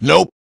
Nope.